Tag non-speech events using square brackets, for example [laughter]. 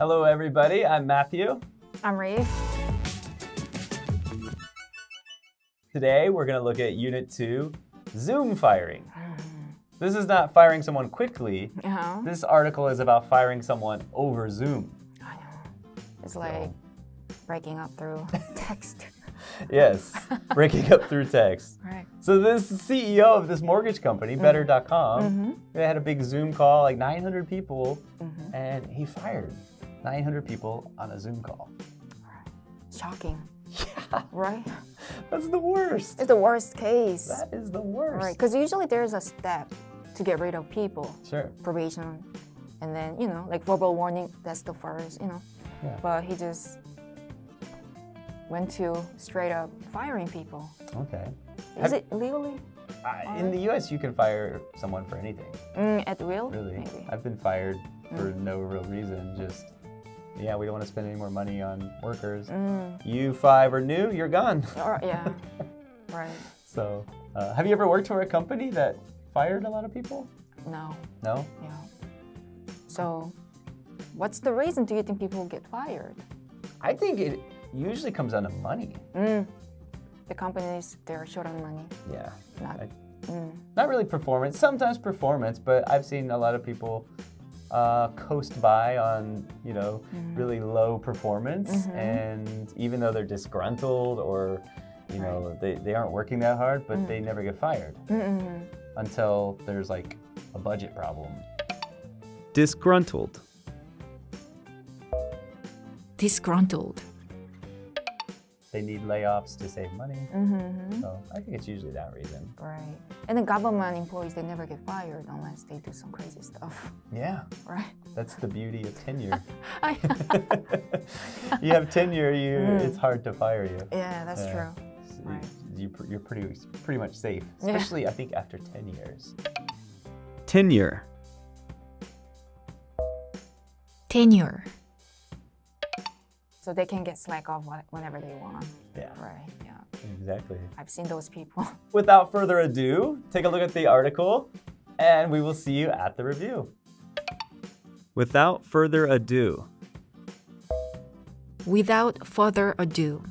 Hello, everybody. I'm Matthew. I'm Reeve. Today, we're going to look at Unit 2 Zoom firing. This is not firing someone quickly. Uh-huh. This article is about firing someone over Zoom. I know. It's like breaking up through [laughs] text. Yes, [laughs] breaking up through text. Right. So, this CEO of this mortgage company, Better.com, Mm-hmm. they had a big Zoom call, like 900 people, Mm-hmm. and he fired 900 people on a Zoom call. Shocking. Yeah, Right? that's the worst. It's the worst case. That is the worst. Right. Because usually there's a step to get rid of people. Sure. Probation. And then, you know, like verbal warning, that's the first, you know. Yeah. But he just went to straight up firing people. Okay. Is Have- it legally? Uh, in the US, you can fire someone for anything, Mm, at will? really. Maybe. I've been fired for no real reason, just, yeah, we don't want to spend any more money on workers. Mm. You five are new, you're gone. Or, yeah. [laughs] right. So, uh, have you ever worked for a company that fired a lot of people? No. No? Yeah. So, what's the reason do you think people get fired? I think it usually comes down to money. Mm. The companies, they're short on money. Yeah. Not. I- Mm. Not really performance, sometimes performance, but I've seen a lot of people uh, coast by on, you know, mm-hmm. really low performance. Mm-hmm. And even though they're disgruntled or, you know, they, they aren't working that hard, but they mm. never get fired Mm-mm. until there's like a budget problem. Disgruntled. Disgruntled. They need layoffs to save money. Mm-hmm. So I think it's usually that reason. Right. And the government employees, they never get fired unless they do some crazy stuff. Yeah, Right. that's the beauty of tenure. [laughs] [laughs] You have tenure, you it's hard to fire you. yeah, that's Yeah. true. So Right. You, you, you're pretty pretty much safe, Yeah. especially I think after 10 years. Tenure. Tenure. So they can get slack off whenever they want. Yeah, Right. Yeah. exactly. I've seen those people. [laughs] Without further ado, take a look at the article and we will see you at the review. Without further ado, Without further ado.